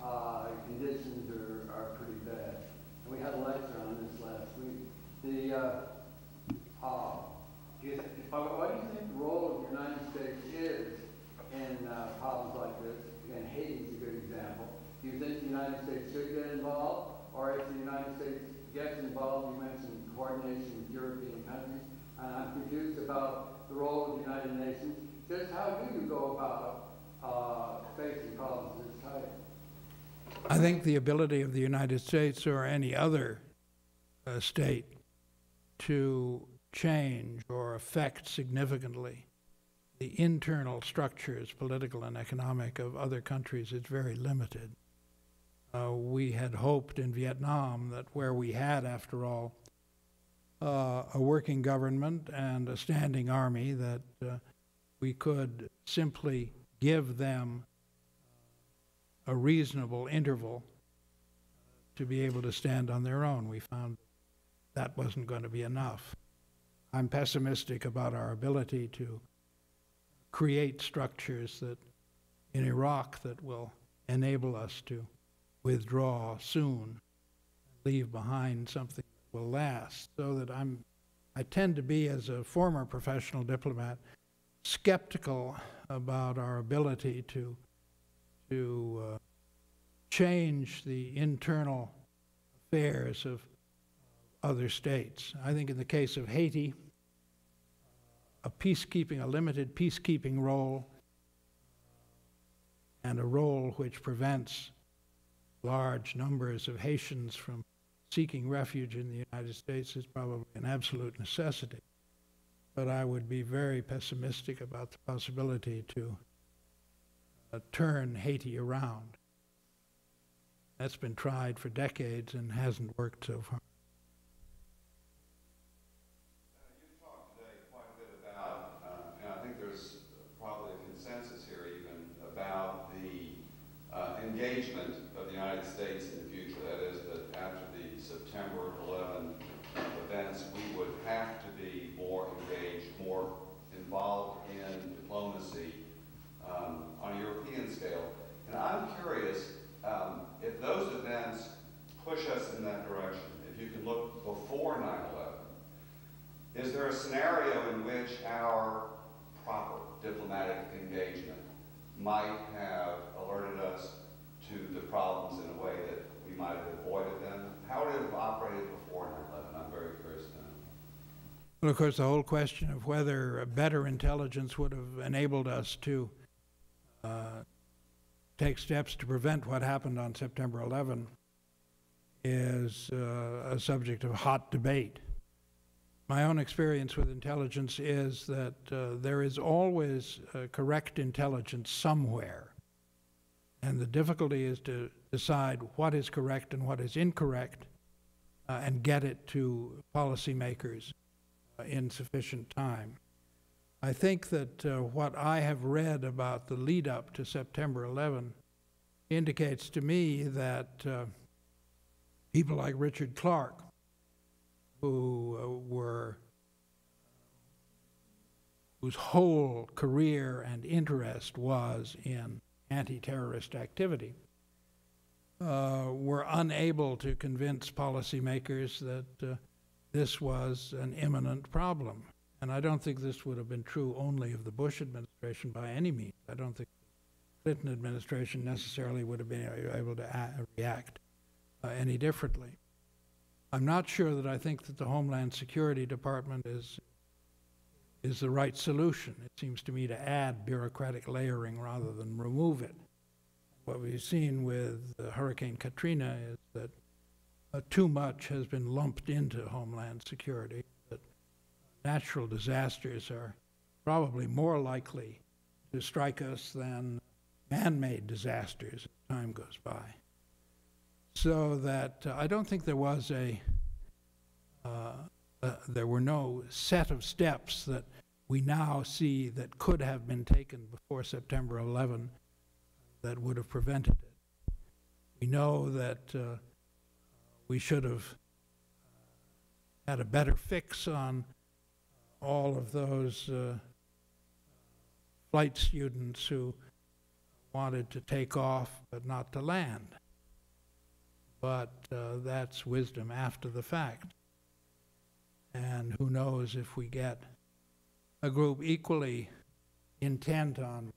Uh, conditions are, are pretty bad. And we had a lecture on this last week. The, uh, uh, is, uh, what do you think the role of the United States is in, uh, problems like this? Again, Haiti's a good example. Do you think the United States should get involved? Or if the United States gets involved, you mentioned coordination with European countries, and I'm confused about the role of the United Nations. Just how do you go about, uh, facing problems of this type? I think the ability of the United States or any other uh, state to change or affect significantly the internal structures, political and economic, of other countries is very limited. Uh, we had hoped in Vietnam that where we had, after all, uh, a working government and a standing army, that uh, we could simply give them a reasonable interval to be able to stand on their own. We found that wasn't going to be enough. I'm pessimistic about our ability to create structures that in Iraq that will enable us to withdraw soon, leave behind something that will last. So that I'm, I tend to be, as a former professional diplomat, skeptical about our ability to to uh, change the internal affairs of uh, other states. I think in the case of Haiti, uh, a peacekeeping, a limited peacekeeping role, uh, and a role which prevents large numbers of Haitians from seeking refuge in the United States is probably an absolute necessity. But I would be very pessimistic about the possibility to uh, turn Haiti around. That's been tried for decades and hasn't worked so far. You've talked today quite a bit about, uh, and I think there's probably a consensus here even, about the uh, engagement of the United States in the future. That is, that after the September 11 events, we would have to be more engaged, more involved in diplomacy um, on a European scale. And I'm curious um, if those events push us in that direction, if you can look before 9 11, is there a scenario in which our proper diplomatic engagement might have alerted us to the problems in a way that we might have avoided them? How would it have operated before 9 11? I'm very curious to know. Well, of course, the whole question of whether better intelligence would have enabled us to uh, take steps to prevent what happened on September 11 is uh, a subject of hot debate. My own experience with intelligence is that uh, there is always uh, correct intelligence somewhere. And the difficulty is to decide what is correct and what is incorrect uh, and get it to policymakers uh, in sufficient time. I think that uh, what I have read about the lead up to September 11 indicates to me that people like Richard Clarke, who uh, were whose whole career and interest was in anti-terrorist activity, uh, were unable to convince policymakers that uh, this was an imminent problem. And I don't think this would have been true only of the Bush administration by any means. I don't think the Clinton administration necessarily would have been able to react uh, any differently. I'm not sure that I think that the Homeland Security Department is is the right solution. It seems to me to add bureaucratic layering rather than remove it. What we've seen with uh, Hurricane Katrina is that uh, too much has been lumped into Homeland Security. That natural disasters are probably more likely to strike us than man-made disasters as time goes by. So that uh, I don't think there was a, uh, uh, there were no set of steps that we now see that could have been taken before September 11 that would have prevented it. We know that uh, we should have had a better fix on all of those uh, flight students who wanted to take off but not to land. But uh, that's wisdom after the fact. And who knows if we get a group equally intent on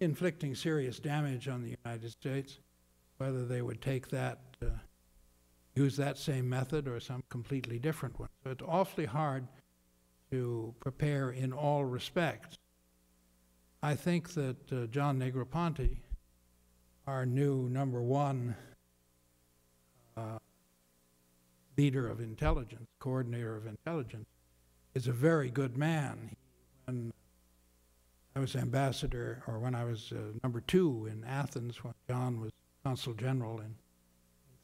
inflicting serious damage on the United States, whether they would take that, uh, use that same method or some completely different one. So it's awfully hard to prepare in all respects. I think that uh, John Negroponte, our new number one leader of intelligence, coordinator of intelligence, is a very good man. When I was ambassador, or when I was uh, number two in Athens, when John was consul general in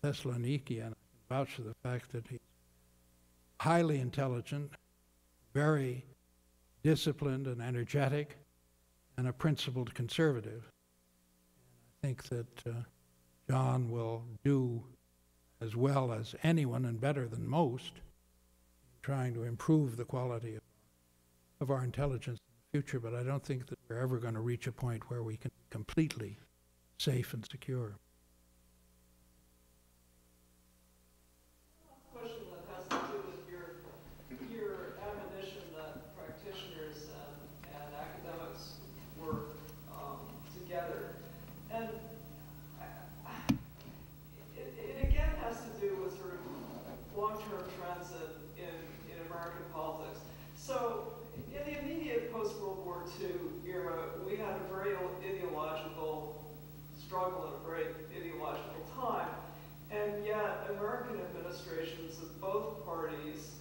Thessaloniki, and I vouch for the fact that he's highly intelligent, very disciplined and energetic, and a principled conservative. I think that uh, John will do as well as anyone and better than most trying to improve the quality of, of our intelligence in the future, but I don't think that we're ever going to reach a point where we can completely safe and secure. Question that has to do with your, your admonition that practitioners and, and academics work, um, together. And I- I- it, it again has to do with sort of long-term trends in, in, in American politics. So in the immediate post-World War II era, we had a very ideological struggle and a very ideological time. And yet, American administrations of both parties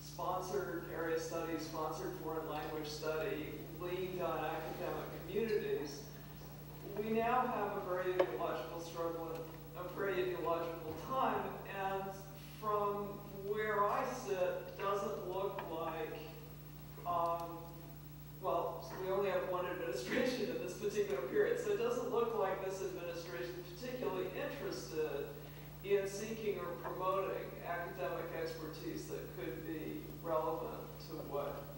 sponsored area studies, sponsored foreign language study, leaned on academic communities. We now have a very ideological struggle, and a very ideological time, and from where I sit, doesn't look like, um, well, so we only have one administration in this particular period, so it doesn't look like this administration is particularly interested in seeking or promoting academic expertise that could be relevant to what,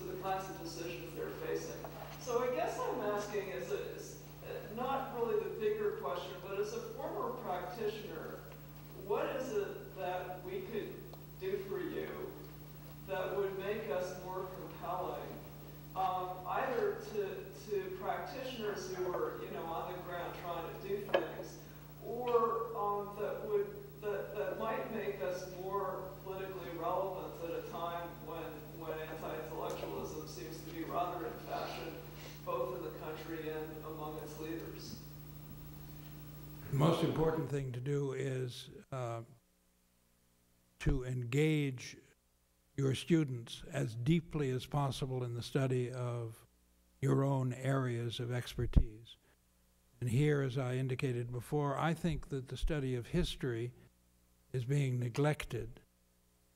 to the kinds of decisions they're facing. So I guess I'm asking is, a- is uh, not really the bigger question, but as a former practitioner, what is it that we could do for you that would make us more compelling? Um, either to, to practitioners who are, you know, on the ground trying to do things, or um, that would that, that might make us more politically relevant at a time when when anti-intellectualism seems to be rather in fashion, both in the country and among its leaders. The most important thing to do is uh, to engage your students as deeply as possible in the study of your own areas of expertise. And here, as I indicated before, I think that the study of history is being neglected.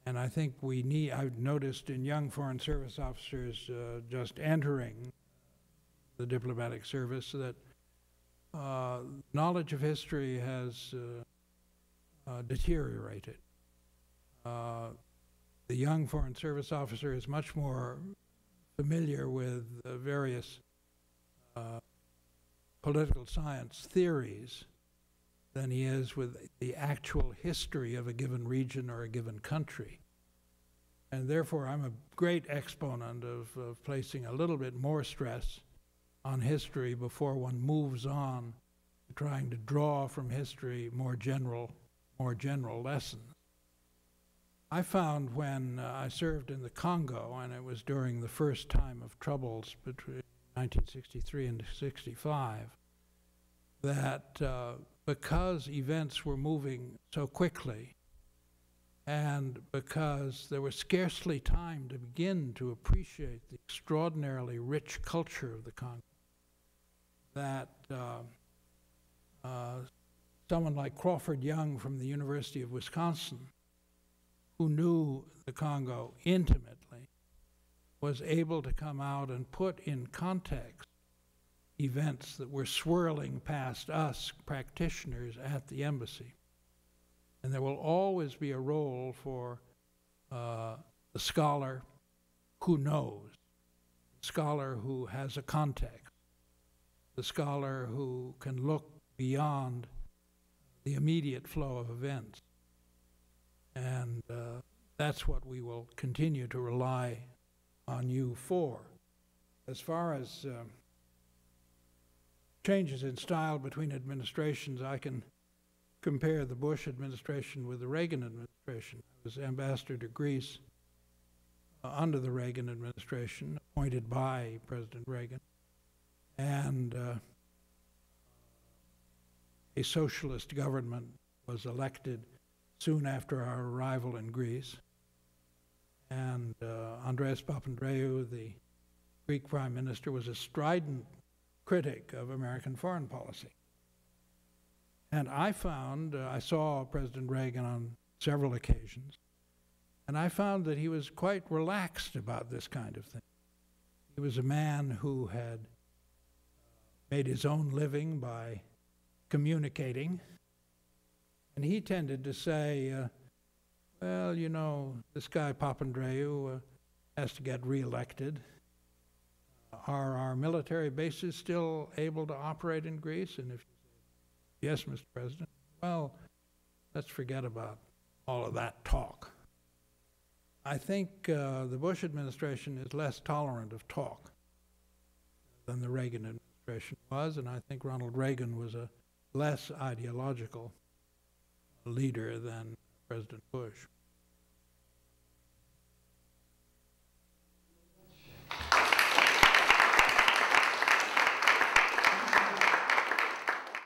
And I think we need, I've noticed in young Foreign Service officers uh, just entering the diplomatic service that uh, knowledge of history has uh, uh, deteriorated. Uh, the young Foreign Service officer is much more familiar with various political science theories than he is with the actual history of a given region or a given country. And therefore, I'm a great exponent of, of placing a little bit more stress on history before one moves on to trying to draw from history more general, more general lessons. I found when uh, I served in the Congo, and it was during the first time of troubles between 1963 and 65, that uh, because events were moving so quickly, and because there was scarcely time to begin to appreciate the extraordinarily rich culture of the Congo, that uh, uh, someone like Crawford Young from the University of Wisconsin, who knew the Congo intimately, was able to come out and put in context events that were swirling past us practitioners at the embassy. And there will always be a role for uh, the scholar who knows, the scholar who has a context, the scholar who can look beyond the immediate flow of events. And uh, that's what we will continue to rely on you for. As far as um, changes in style between administrations, I can compare the Bush administration with the Reagan administration. I was ambassador to Greece uh, under the Reagan administration, appointed by President Reagan, and uh, a socialist government was elected soon after our arrival in Greece. And uh, Andreas Papandreou, the Greek prime minister, was a strident critic of American foreign policy. And I found, uh, I saw President Reagan on several occasions, and I found that he was quite relaxed about this kind of thing. He was a man who had made his own living by communicating, and he tended to say, uh, well, you know, this guy Papandreou uh, has to get reelected. Are our military bases still able to operate in Greece? And if yes, Mr. President, well, let's forget about all of that talk. I think uh, the Bush administration is less tolerant of talk than the Reagan administration was, and I think Ronald Reagan was a less ideological leader than President Bush.